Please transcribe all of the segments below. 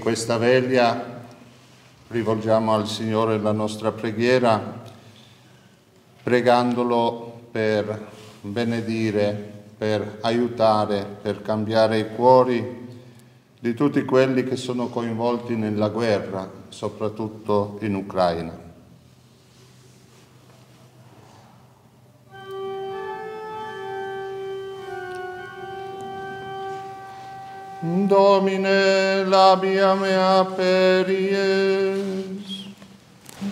Questa veglia rivolgiamo al Signore la nostra preghiera, pregandolo per benedire, per aiutare, per cambiare i cuori di tutti quelli che sono coinvolti nella guerra, soprattutto in Ucraina. Domine labia mea peries.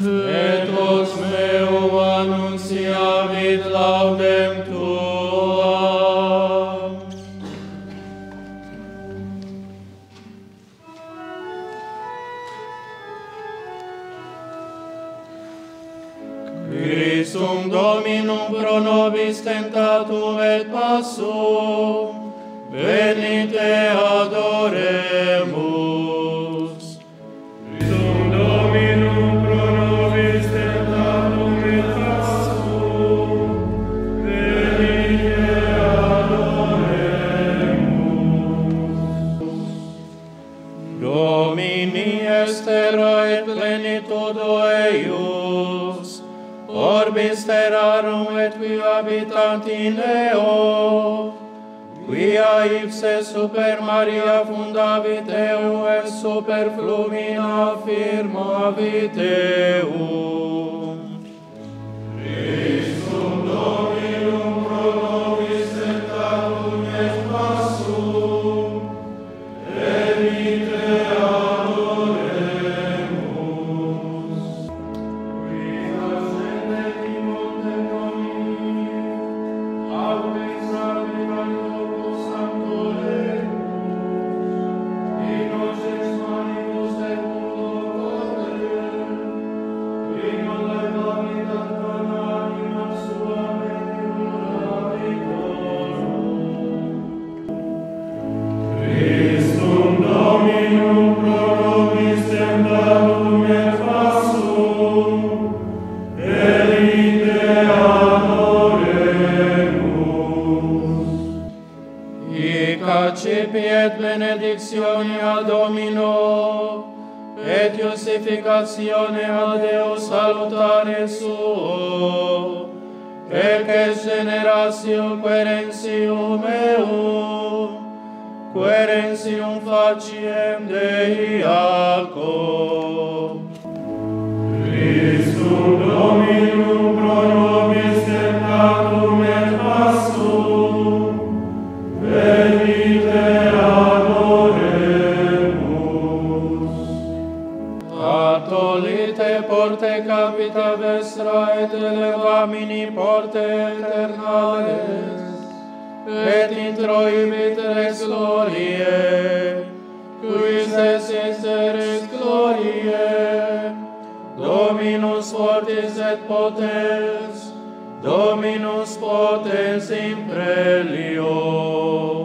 Etos meo annunciavit laudem tuam. Christum Dominum pro nobis tentatum et passum, venite adoremus. Visum Dominum pro nobis tentatum et castum, venite adoremus. Domini est terra et plenitudo eius, orbis terrarum et qui habitant in eo, Via ipse super Maria fundavit eu, et super flumina firmavit eum. Christum Domino. benedictionia Domino, et iustificationea Deo salutare suo, Eques generatio querentium meum, querentium faciem Dei alco. Christum Dominum pro nobis tentatum et passum, et elevamini porte eternales, et introibit rex glorie, quis esis eris glorie, Dominus fortis et potens, Dominus potens in prelio.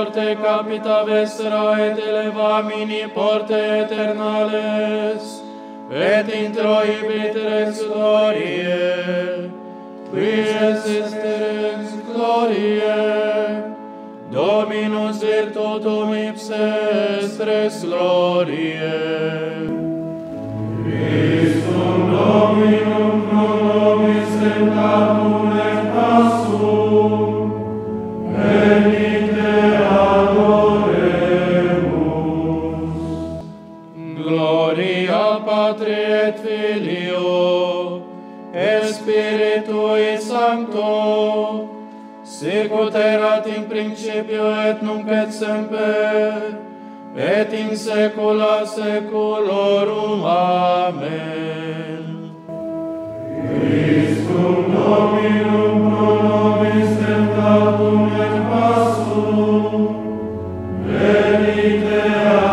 porte capita vestra et elevamini porte eternales, et introibit res glorie, qui es res glorie, Dominus virtutum ipse est res glorie. Christum Dominum pro nobis tentatum, et Filio et Spiritui Sancto sicut erat in principio et nunc et semper et in saecula saeculorum. Amen. Christum Dominum pro nobis tentatum et passum venite ad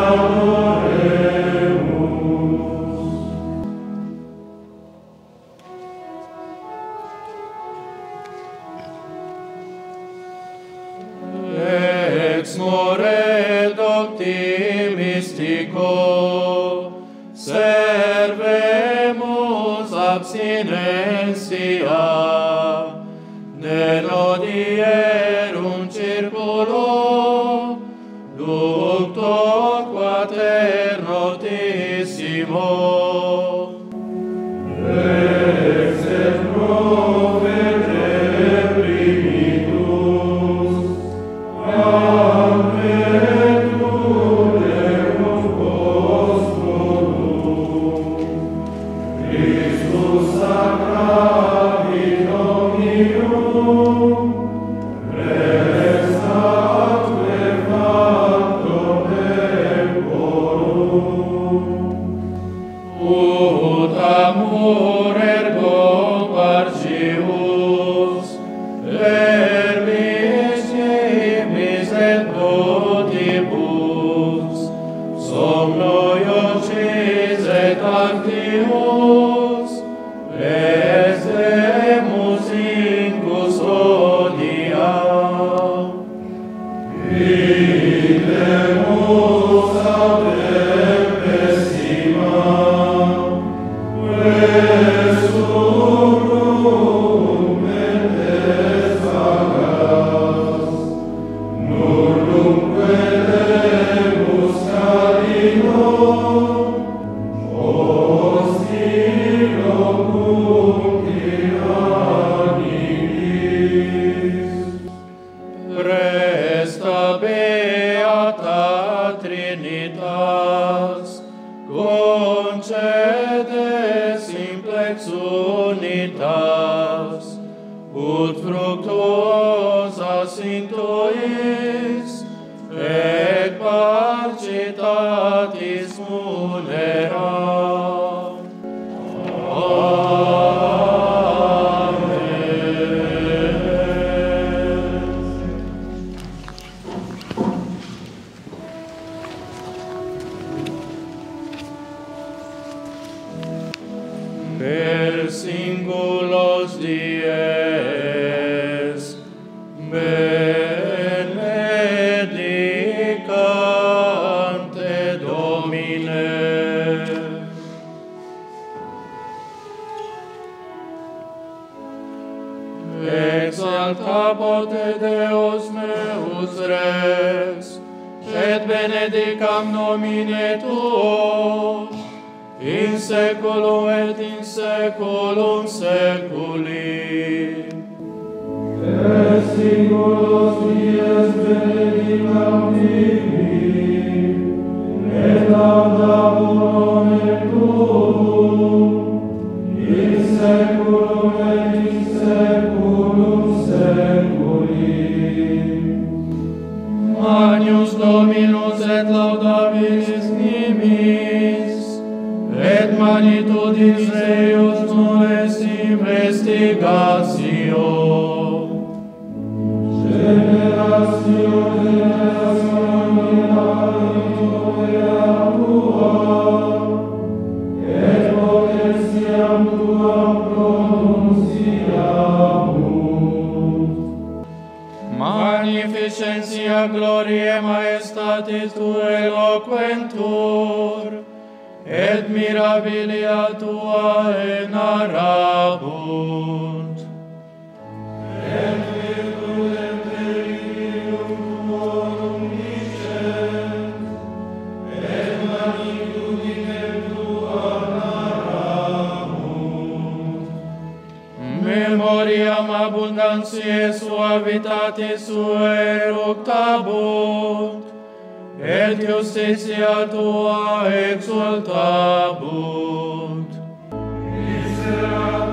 optimistico servemus abstinentia. nomine tuo, in seculum et in seculum seculi. Et singulos dies benedicam tibi, et laudabulonem tuum, in seculum et in seculum seculi. Agnus Dominus et laudabilis nimis, et manitudis eius nues investigatio. Generatio Dea gloriae maestatis tuae loquentur, et mirabilia Tua enarat. Domine suavitate sue eructabunt, et justitia tua exultabunt. Miserat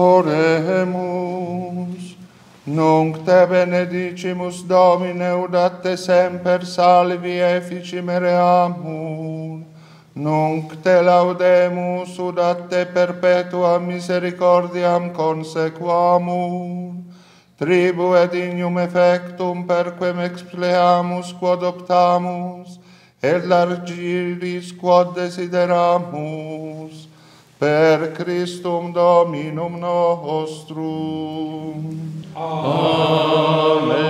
Oremus. Nunc te benedicimus Domine, udate semper salvi efficimere amur. Nunc te laudemus, udate perpetua misericordiam consequamur. Tribu et ignum effectum perquem expleamus quod optamus, et largiris quod desideramus per Christum Dominum nostrum. Amen.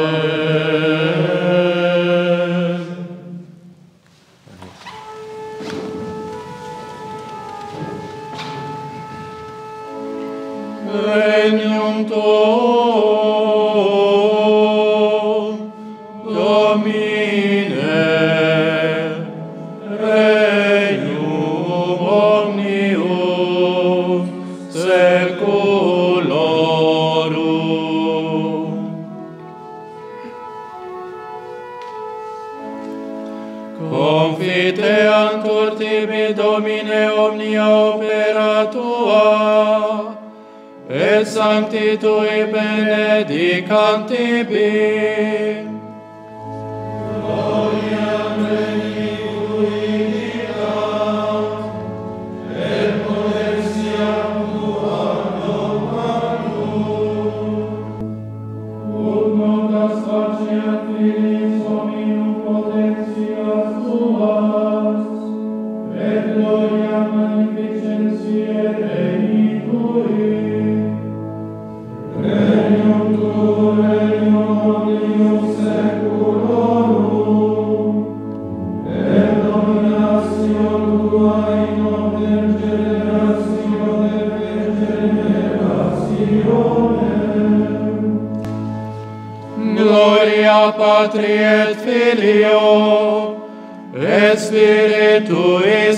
et sancti tui benedicantibi. Patri et Filio et Spiritui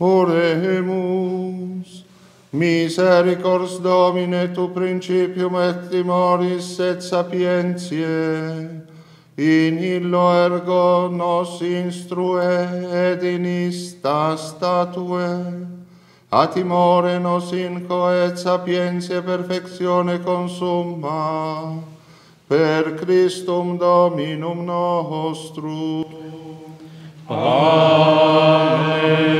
Oremus. Misericors Domine, tu principium et timoris et sapientiae, in illo ergo nos instrue ed in ista statue, a timore nos inco et sapientiae perfectione consumma, per Christum Dominum nostrum. Amen.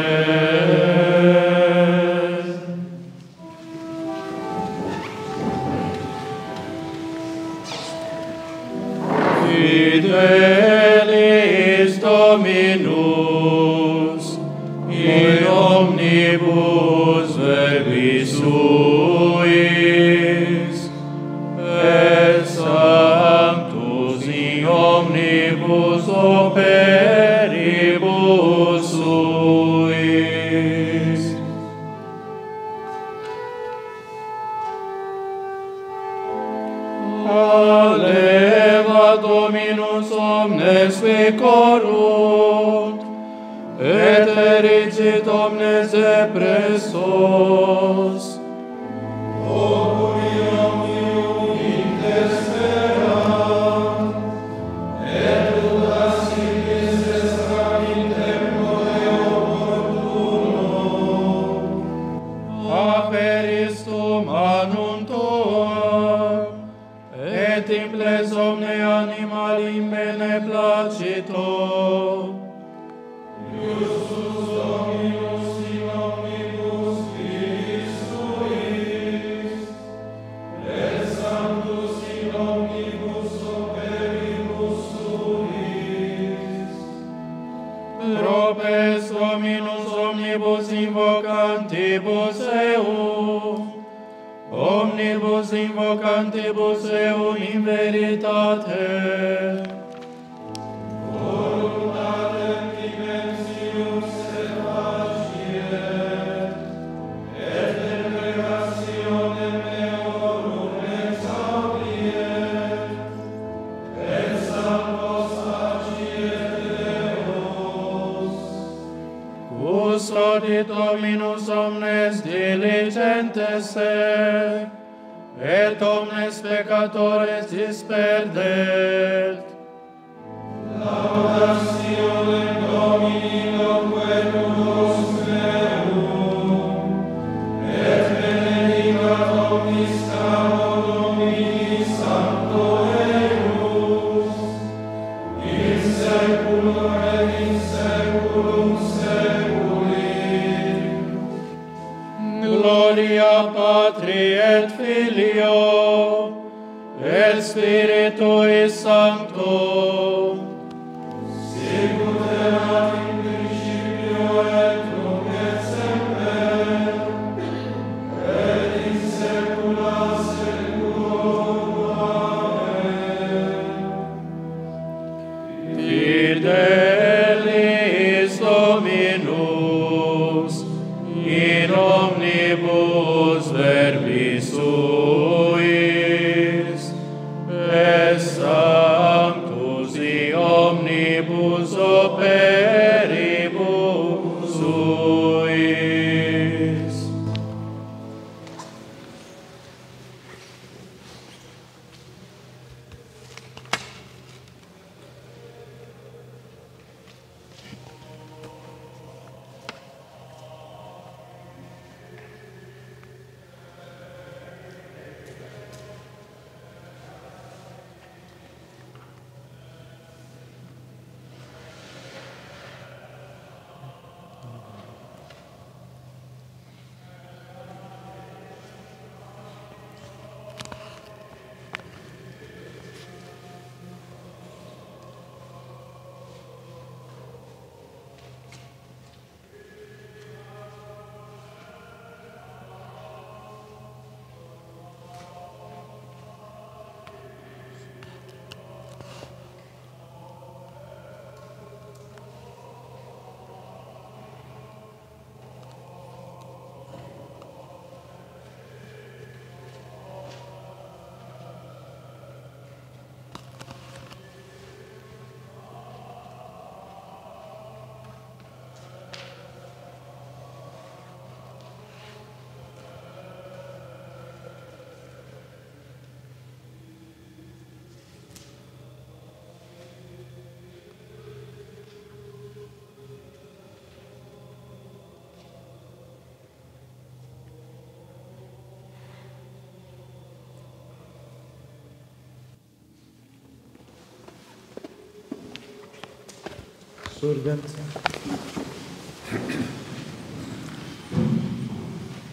Absorbent.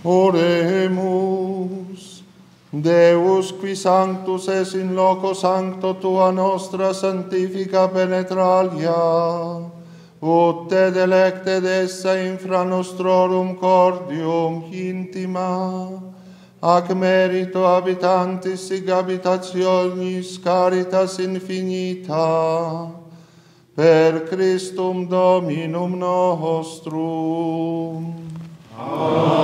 Oremus. Deus, qui sanctus es in loco sancto tua nostra santifica penetralia, ut te delecte essa infra nostrorum cordium intima, ac merito habitantis sig habitationis caritas infinita, per Christum Dominum nostrum. Amen.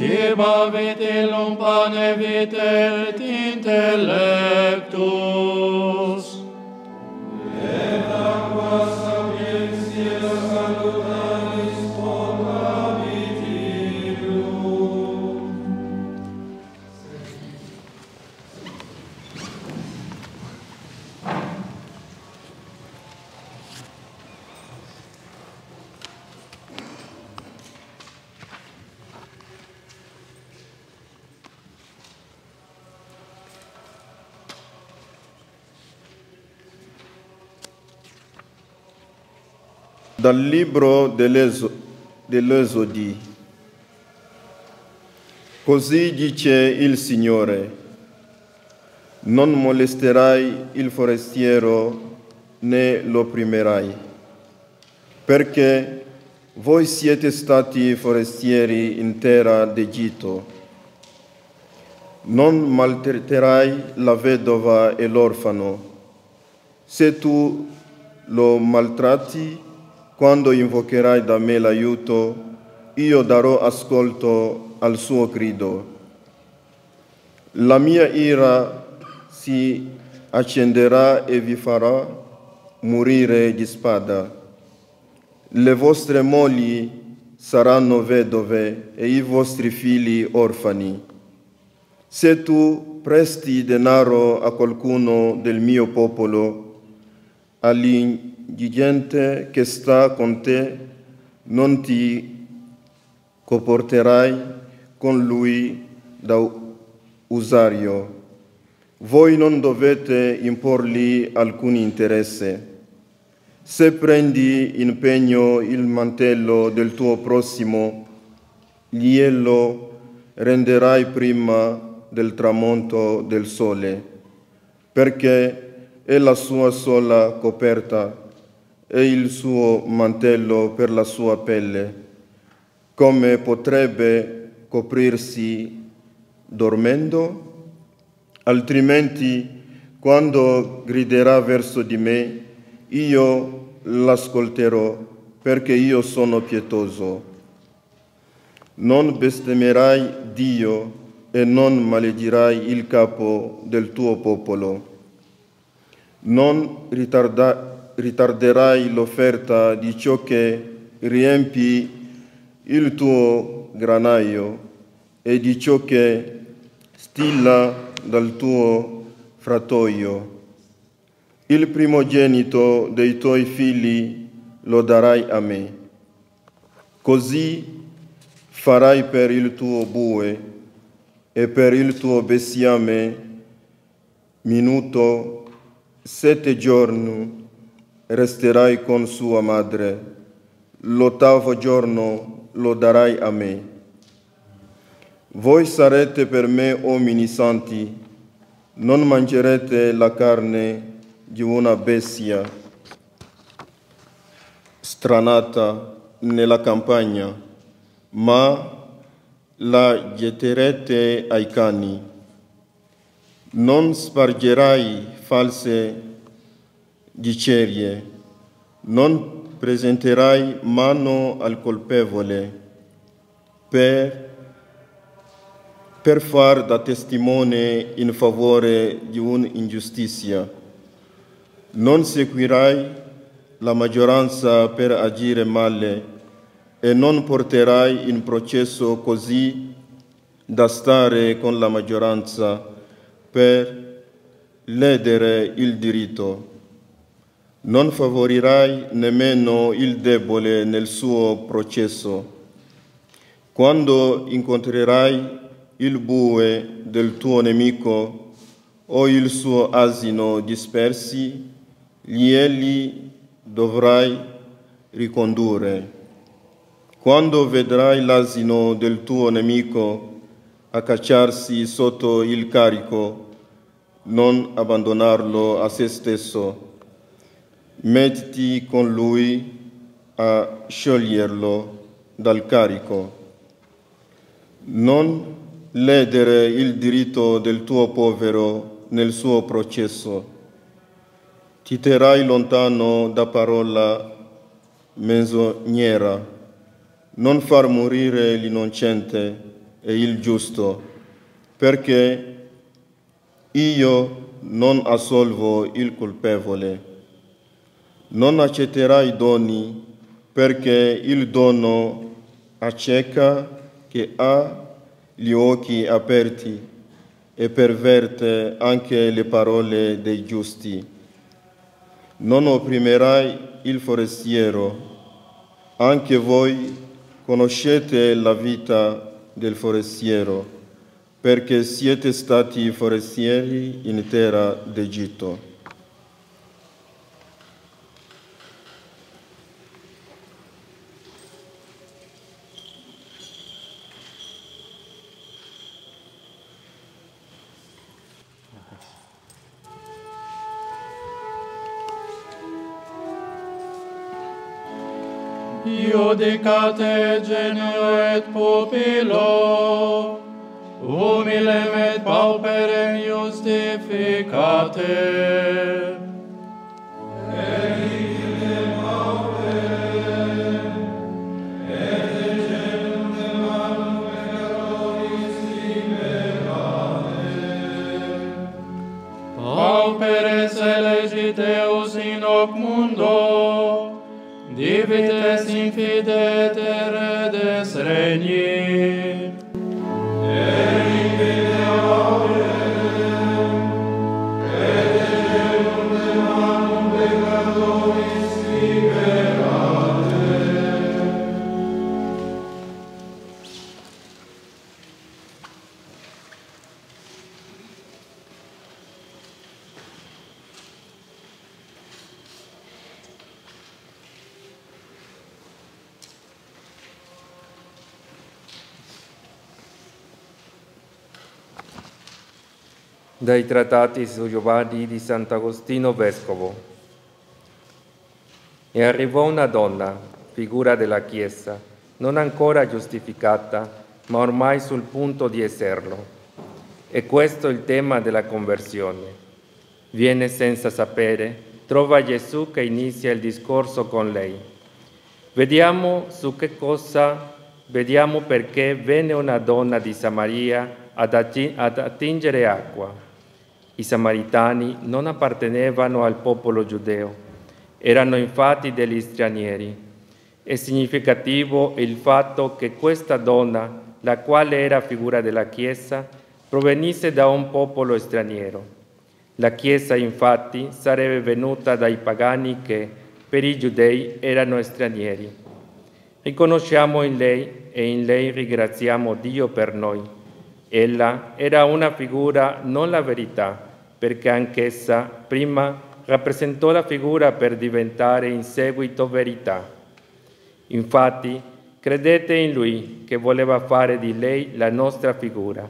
Cibavit ilum pane viterti intellectus, Dal libro dell'Eso- dell'Esodi. Così dice il Signore, non molesterai il forestiero né lo opprimerai, perché voi siete stati forestieri in terra d'Egitto. Non maltratterai la vedova e l'orfano. Se tu lo maltratti, quando invocherai da me l'aiuto, io darò ascolto al suo grido. La mia ira si accenderà e vi farà morire di spada. Le vostre mogli saranno vedove e i vostri figli orfani. Se tu presti denaro a qualcuno del mio popolo, all'indigente che sta con te, non ti comporterai con lui da usario. Voi non dovete imporgli alcun interesse. Se prendi in pegno il mantello del tuo prossimo, glielo renderai prima del tramonto del sole, perché è la sua sola coperta e il suo mantello per la sua pelle. Come potrebbe coprirsi dormendo? Altrimenti, quando griderà verso di me, io l'ascolterò, perché io sono pietoso. Non bestemmierai Dio e non maledirai il capo del tuo popolo. Non ritarda- ritarderai l'offerta di ciò che riempi il tuo granaio e di ciò che stilla dal tuo fratoio. Il primogenito dei tuoi figli lo darai a me. Così farai per il tuo bue e per il tuo bestiame minuto sette giorni resterai con sua madre, l'ottavo giorno lo darai a me. Voi sarete per me uomini santi, non mangerete la carne di una bestia stranata nella campagna, ma la getterete ai cani. Non spargerai false dicerie, non presenterai mano al colpevole per, per far da testimone in favore di un'ingiustizia. Non seguirai la maggioranza per agire male e non porterai in processo così da stare con la maggioranza per ledere il diritto. Non favorirai nemmeno il debole nel suo processo. Quando incontrerai il bue del tuo nemico o il suo asino dispersi, glieli dovrai ricondurre. Quando vedrai l'asino del tuo nemico accacciarsi sotto il carico, non abbandonarlo a se stesso. Mettiti con lui a scioglierlo dal carico. Non ledere il diritto del tuo povero nel suo processo. Ti terrai lontano da parola menzognera. Non far morire l'innocente e il giusto, perché io non assolvo il colpevole. Non accetterai doni, perché il dono acceca che ha gli occhi aperti e perverte anche le parole dei giusti. Non opprimerai il forestiero, anche voi conoscete la vita del forestiero, perché siete stati forestieri in terra d'Egitto. Iudicate genio et pupilo, umile med pauperem justificate. Amen. Trattati su Giovanni di Sant'Agostino Vescovo. E arrivò una donna, figura della Chiesa, non ancora giustificata, ma ormai sul punto di esserlo. E questo è il tema della conversione. Viene senza sapere, trova Gesù che inizia il discorso con lei. Vediamo su che cosa, vediamo perché venne una donna di Samaria ad atti- ad attingere acqua. I samaritani non appartenevano al popolo giudeo, erano infatti degli stranieri. È significativo il fatto che questa donna, la quale era figura della Chiesa, provenisse da un popolo straniero. La Chiesa infatti sarebbe venuta dai pagani che per i giudei erano stranieri. Riconosciamo in lei e in lei ringraziamo Dio per noi. Ella era una figura, non la verità, perché anch'essa prima rappresentò la figura per diventare in seguito verità. Infatti, credete in Lui che voleva fare di lei la nostra figura.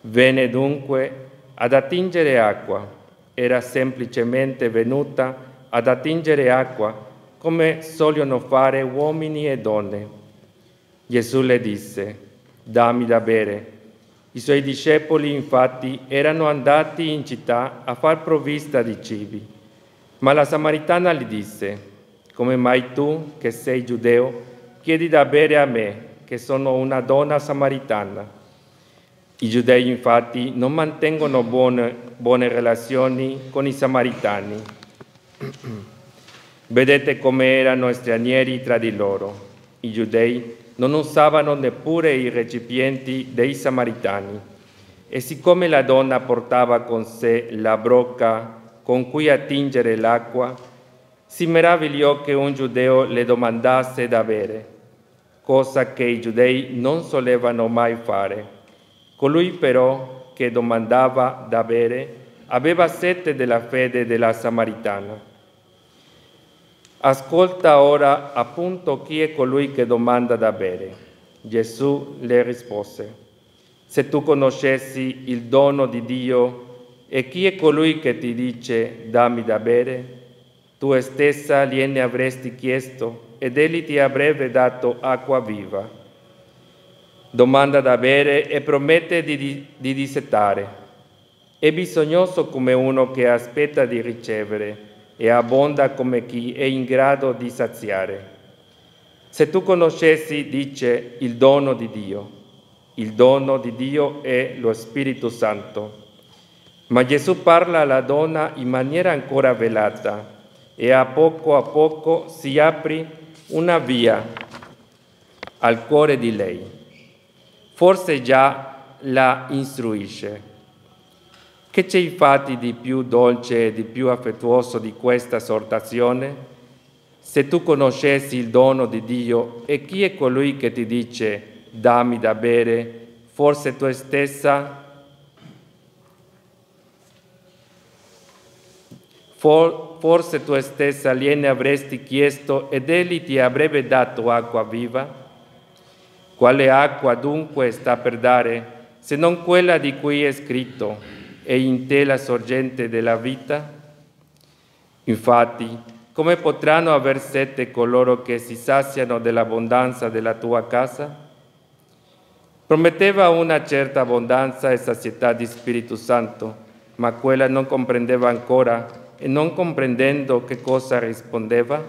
Venne dunque ad attingere acqua, era semplicemente venuta ad attingere acqua come sogliono fare uomini e donne. Gesù le disse, dammi da bere. I suoi discepoli infatti erano andati in città a far provvista di cibi. Ma la Samaritana gli disse, come mai tu, che sei giudeo, chiedi da bere a me, che sono una donna samaritana? I giudei infatti non mantengono buone, buone relazioni con i samaritani. Vedete come erano stranieri tra di loro. I giudei non usavano neppure i recipienti dei samaritani. E siccome la donna portava con sé la brocca con cui attingere l'acqua, si meravigliò che un giudeo le domandasse da bere. cosa che i giudei non solevano mai fare. Colui però che domandava da bere aveva sete della fede della Samaritana. Ascolta ora appunto chi è colui che domanda da bere. Gesù le rispose, se tu conoscessi il dono di Dio e chi è colui che ti dice dammi da bere, tu stessa gliene avresti chiesto ed egli ti avrebbe dato acqua viva. Domanda da bere e promette di, di dissetare. È bisognoso come uno che aspetta di ricevere e abbonda come chi è in grado di saziare. Se tu conoscessi, dice, il dono di Dio, il dono di Dio è lo Spirito Santo. Ma Gesù parla alla donna in maniera ancora velata e a poco a poco si apre una via al cuore di lei. Forse già la istruisce. Che c'è infatti di più dolce e di più affettuoso di questa esortazione? Se tu conoscessi il dono di Dio e chi è colui che ti dice dammi da bere, forse tu stessa forse tu stessa gliene avresti chiesto ed egli ti avrebbe dato acqua viva? Quale acqua dunque sta per dare se non quella di cui è scritto e in te la sorgente della vita? Infatti, come potranno aver sete coloro che si saziano dell'abbondanza della tua casa? Prometteva una certa abbondanza e sazietà di Spirito Santo, ma quella non comprendeva ancora e non comprendendo che cosa rispondeva,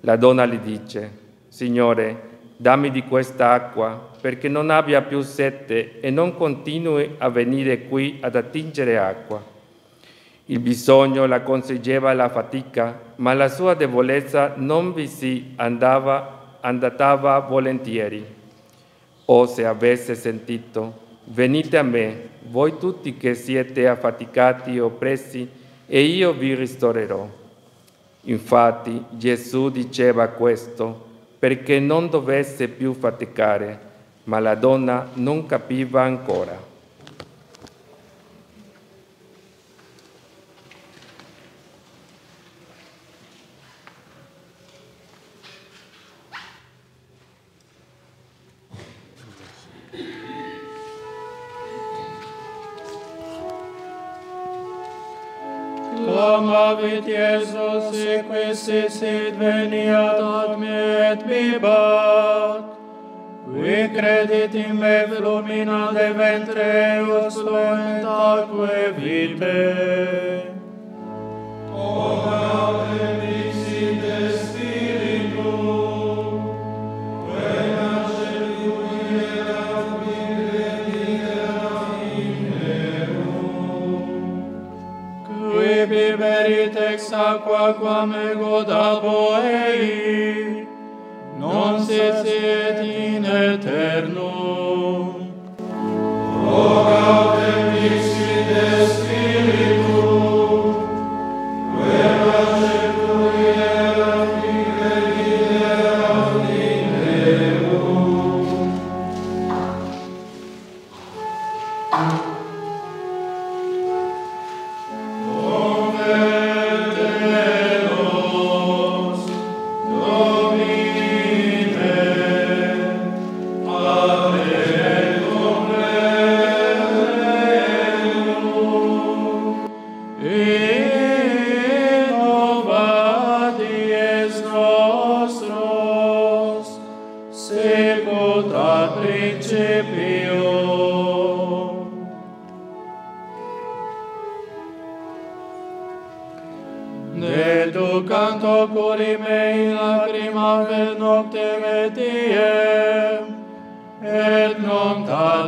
la donna gli dice, Signore, dammi di questa acqua perché non abbia più sete e non continui a venire qui ad attingere acqua. Il bisogno la consiglieva la fatica, ma la sua debolezza non vi si andava, andatava volentieri. O se avesse sentito, venite a me, voi tutti che siete affaticati e oppressi, e io vi ristorerò. Infatti Gesù diceva questo perché non dovesse più faticare, ma la donna non capiva ancora. amavit Iesus, si quis veniat ad me et bibat, qui credit in me lumina de ventre eus loentaque vite. O Ave biberit ex aqua quam ego dabo ei, non sesiet in eternum. O gaude dixit de Spiritu, quem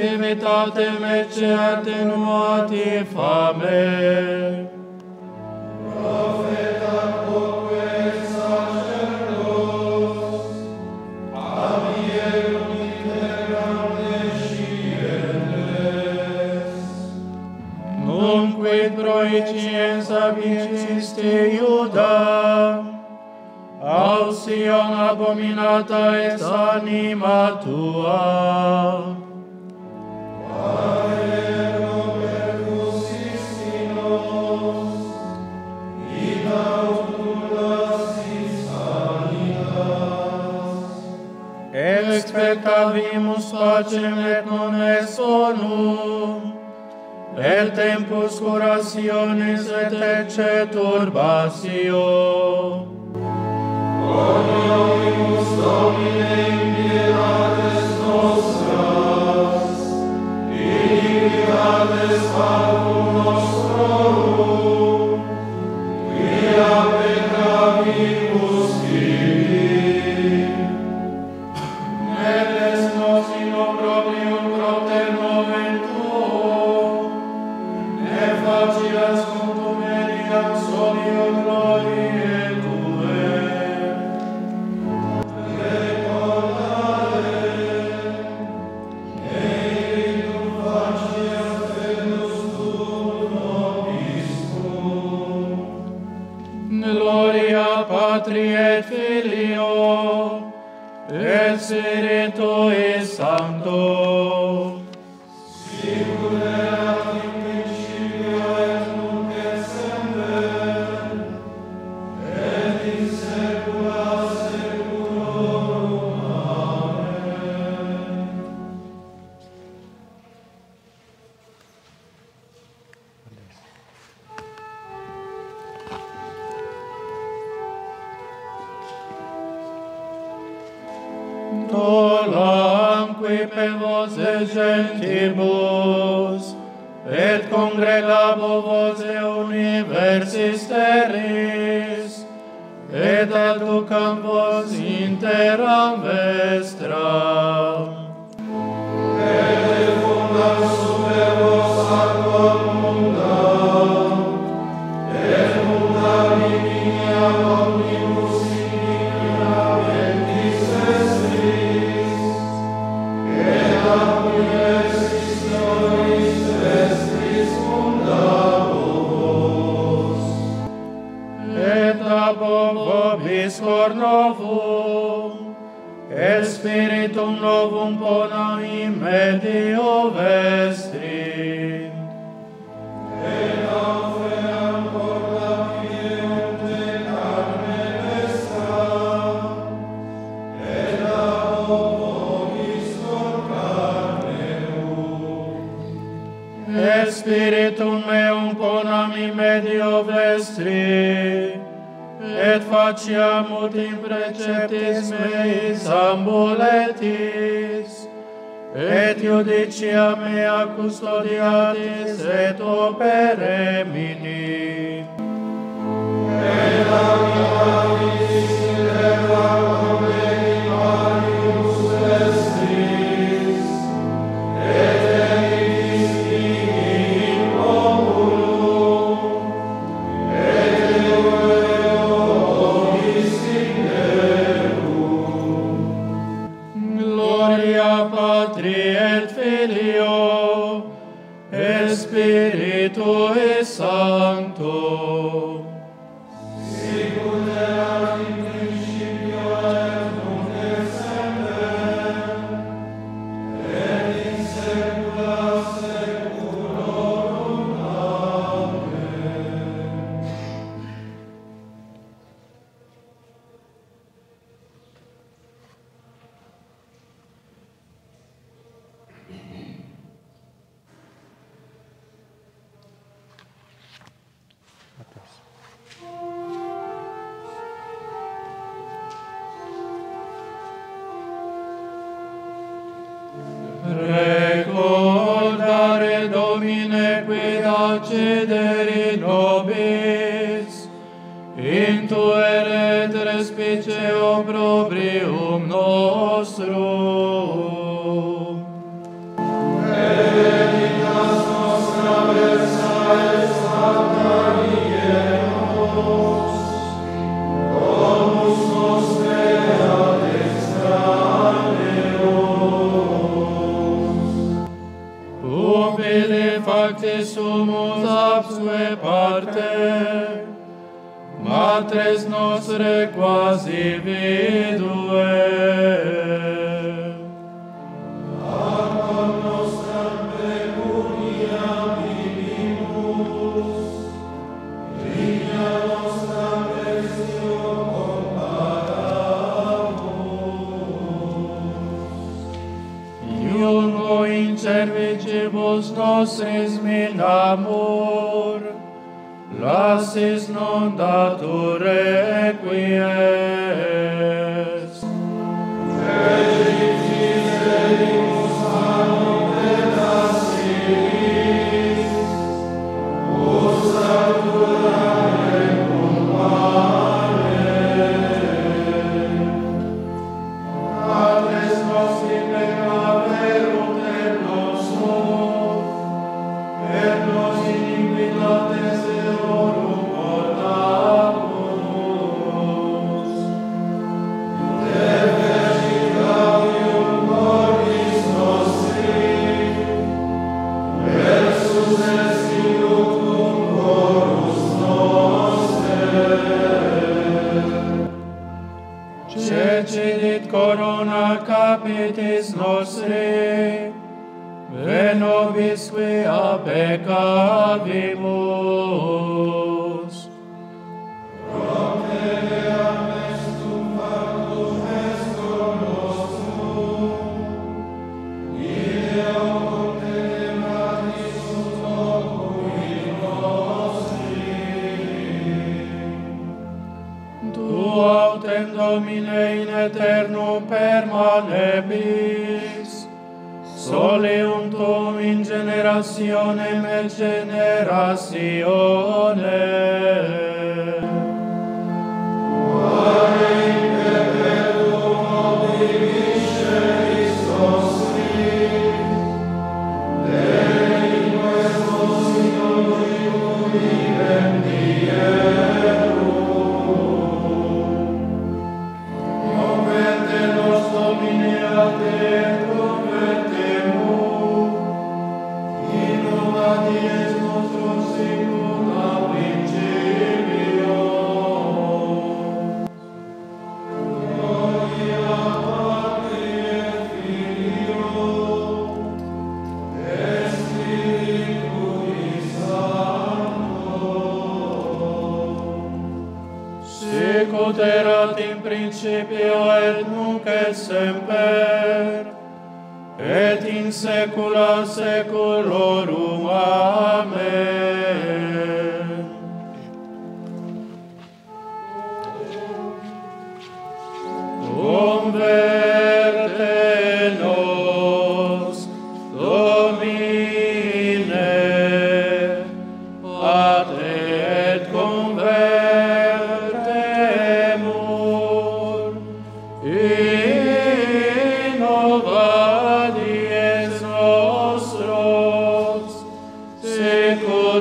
cimitate meceate nuati fame. Profeta quoque sacerdos, ab. Nunc quid proiciens abicisti Iuda, Aus Sion abominata est anima tua. primus facem et non es sonum, et tempus curationis et ecce turbatio. Omnium Domine in virates nostras, in virates pavum nostrorum, quia peccavimus Deo, Gloria Patri et Filio et Spiritui Sancto. et Filio et Spiritui Sancto.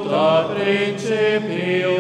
ad principio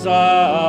desire.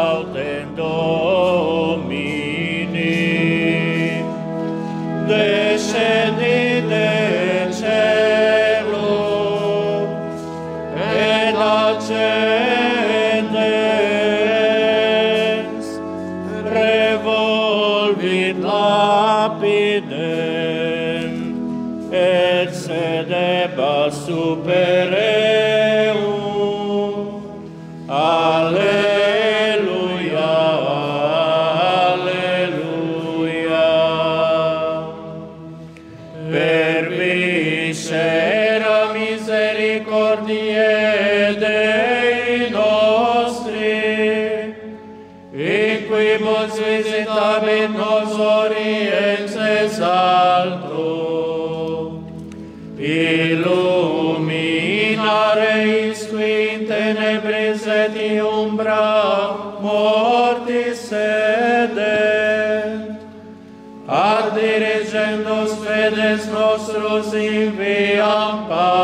nos enviam paz.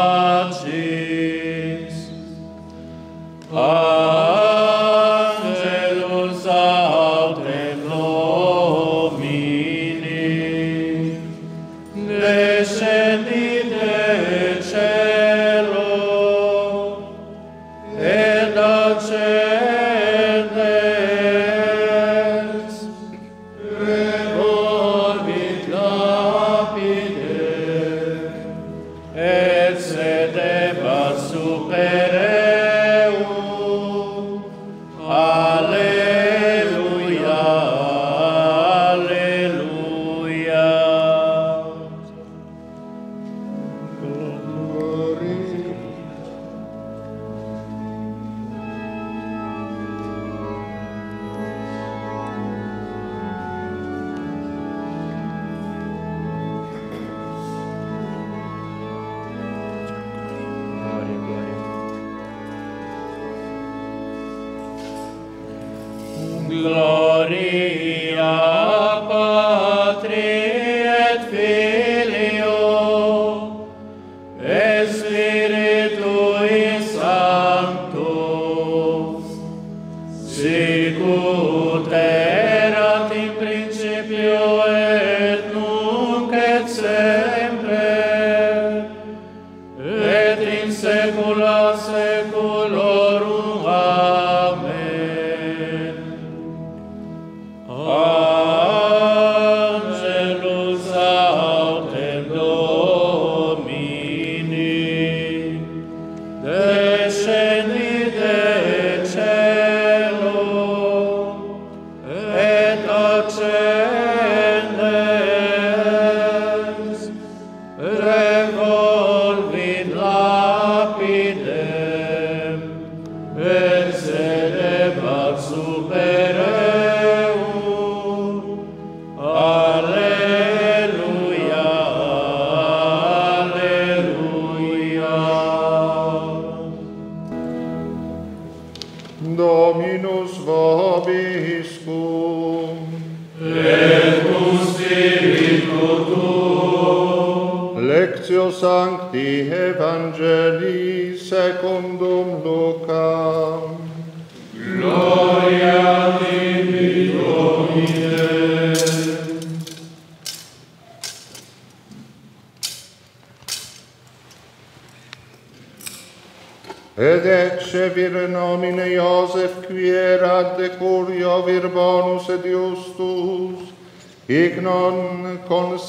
Esli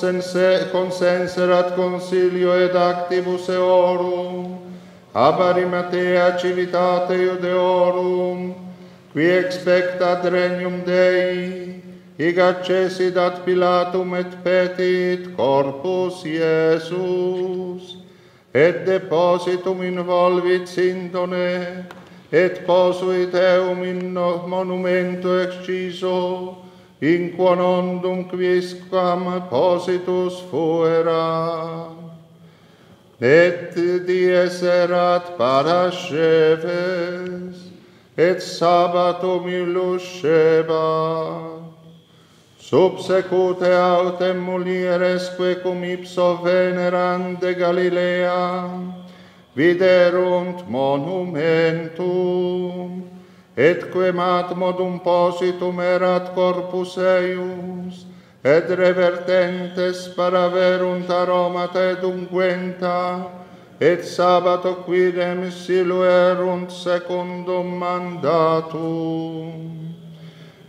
consense, consenserat consilio ed activus eorum, ab Arimatea civitate iudeorum, qui expectat regnum Dei, hic accessit ad Pilatum et petit corpus Iesus, et depositum involvit sintone, et posuit eum in monumento exciso, in quo nondum quisquam positus fuera. Et dies erat parasceves, et sabbatum illusceba. Subsecute autem mulieresque cum ipso venerande Galilea, viderunt monumentum, et quem ad modum positum erat corpus eius, et revertentes paraverunt aromata et unguenta, et sabato quidem siluerunt secundum mandatum.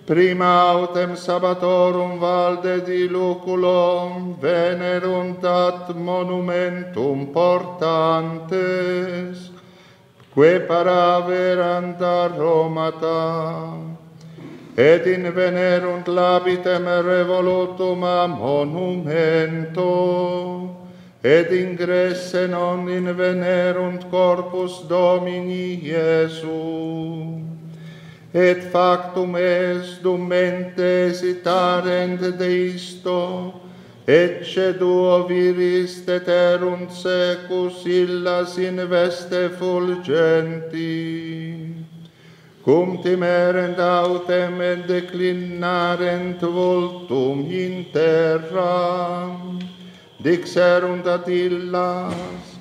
Prima autem sabatorum valde diluculum venerunt ad monumentum portantes, que paraverant aromata, et in venerunt labitem revolutum a monumento, et ingresse non in venerunt corpus Domini Iesu, et factum est dum mente esitarent de isto, Ecce duo viris teterum secus illas in veste fulgenti. Cum timerent autem et declinarent voltum in terra, dixerunt ad illas,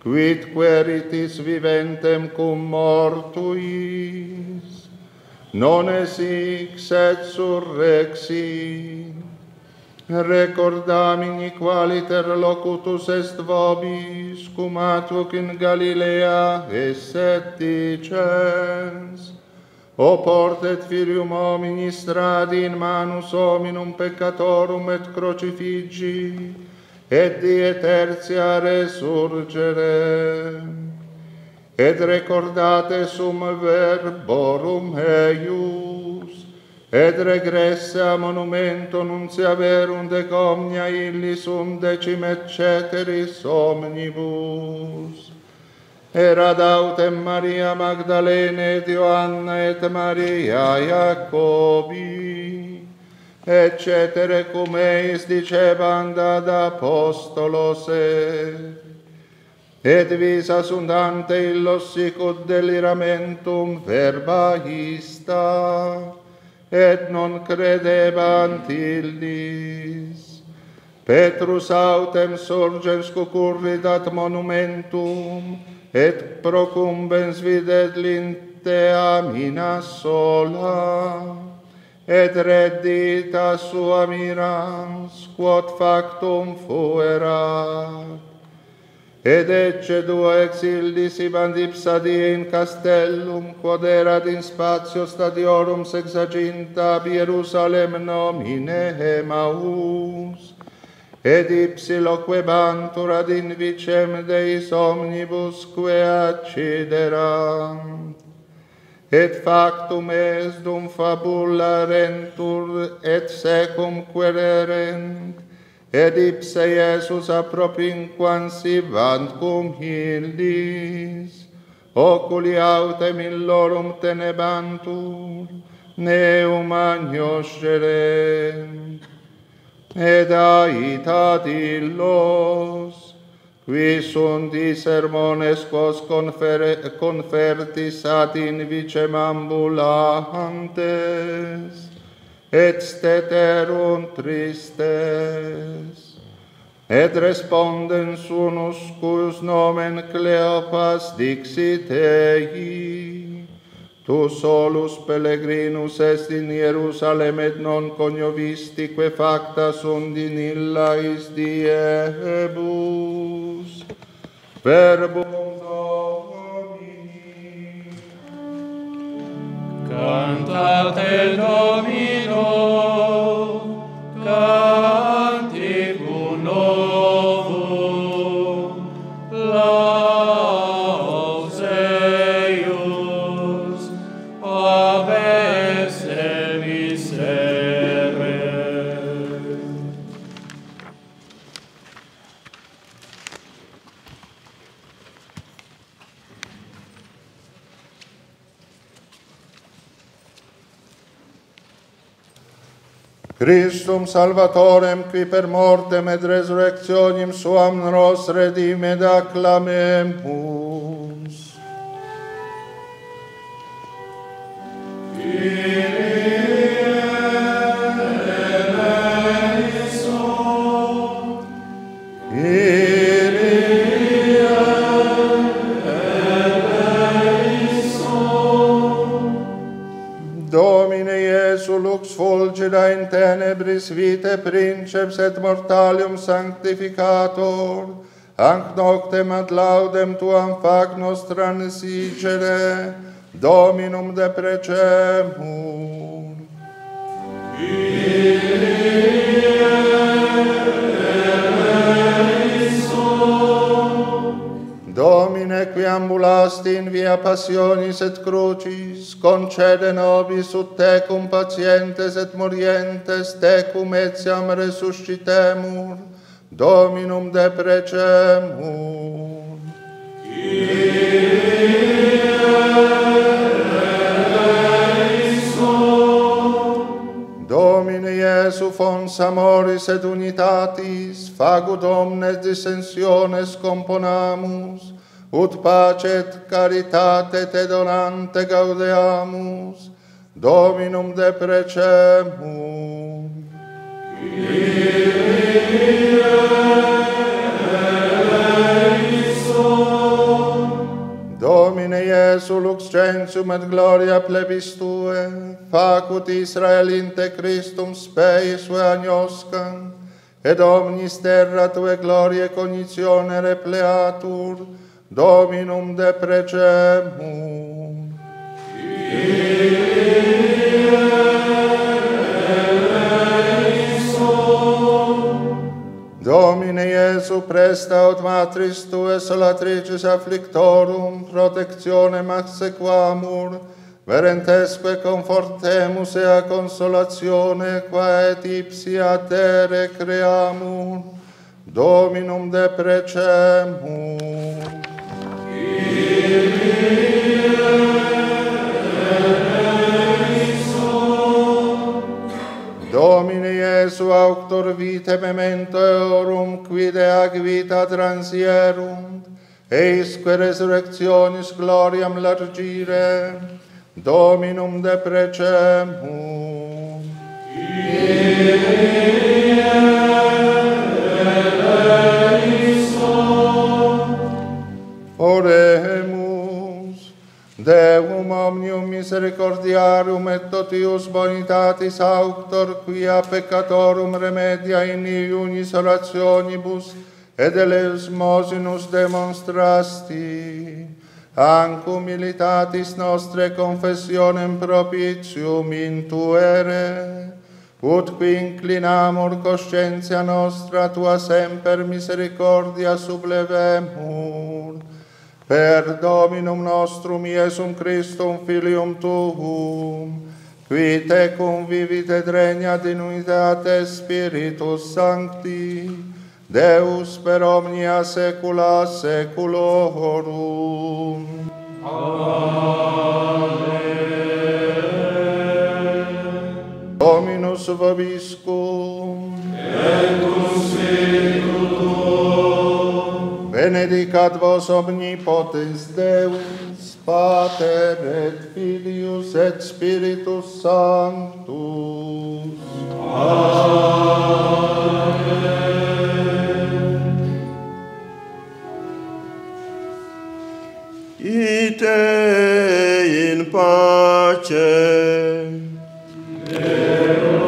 quid queritis viventem cum mortuis, non es hic sed surrexit, Recordamini qualiter locutus est vobis, cum atuc in Galilea esset dicens. O portet filium homini stradi in manus hominum peccatorum et crucifigi, et die tertia resurgere et recordate sum verborum eius, et regresse a monumento nuntia verum de comnia illi sum decim et ceteris omnibus. Era autem Maria Magdalene et Ioanna et Maria Jacobi, et cetere cum eis dicebant ad apostolos et, et visa sundante illos sicut deliramentum verba ista, et non credebant illis. Petrus autem surgens cucurridat monumentum, et procumbens videt lintea mina sola, et reddita sua mirans, quod factum fuerat Ed ecce dua exildis ipsa die in castellum, quod erat in spatio stadiorum sexaginta ab Hierusalem nomine Emaus. Ed ipsi loquebantur ad invicem Deis omnibusque acciderant. Et factum est dum fabula rentur, et secum quererent, et ipse Iesus apropinquam si vant cum hildis. oculi autem illorum tenebantur, neum agnos gerem, et aitat illos, qui sunt i sermones quos confer confertis ad in vicem ambulantes, et steterum tristes. Et respondens unus cuius nomen Cleopas dixit ei, Tu solus pellegrinus est in Hierusalem et non coniovistique facta sunt in illa is diebus. Verbum Cantate Domino, canti un novo, Christum Salvatorem, qui per mortem et resurrectionem suam nos redime et acclamemus. Amen. regina in tenebris vite princeps et mortalium sanctificator, anc noctem ad laudem tuam fac nostra sicere, Dominum deprecemus. preambulasti in via passionis et crucis, concede nobis ut tecum pacientes et morientes, tecum etiam resuscitemur, Dominum deprecemur. Domine Iesu fons amoris et unitatis, fagut omnes dissensiones componamus, ut pacet caritate te donante gaudeamus, Dominum de precemum. Domine Iesu lux censum et gloria plebis Tue, facut Israel inte Christum spei sue agnoscam, et omnis terra Tue glorie cognitionere pleatur, Dominum deprecemur. Domine Iesu, presta ut matris tue solatricis afflictorum, protectione max verentesque confortemus ea consolatione, qua et ipsi a te recreamur, Dominum deprecemur. Iesu auctor vitae mementorum quid ag vita transierunt, eisque resurrectionis gloriam largire, Dominum deprecemur. Amen. Deum omnium misericordiarum et totius bonitatis auctor, quia peccatorum remedia in iunis orationibus, et eleusmosinus demonstrasti, Anc militatis nostre confessionem propitium intuere, ut qui inclinamur coscientia nostra tua semper misericordia sublevemur, per Dominum nostrum Iesum Christum Filium Tuum, qui tecum vivit et regnat in unitate Spiritus Sancti, Deus per omnia saecula saeculorum. Amen. Dominus vobiscum. Et tuo. benedicat vos omnipotens Deus, Pater et Filius et Spiritus Sanctus. Amen. Ite in pace. Deus.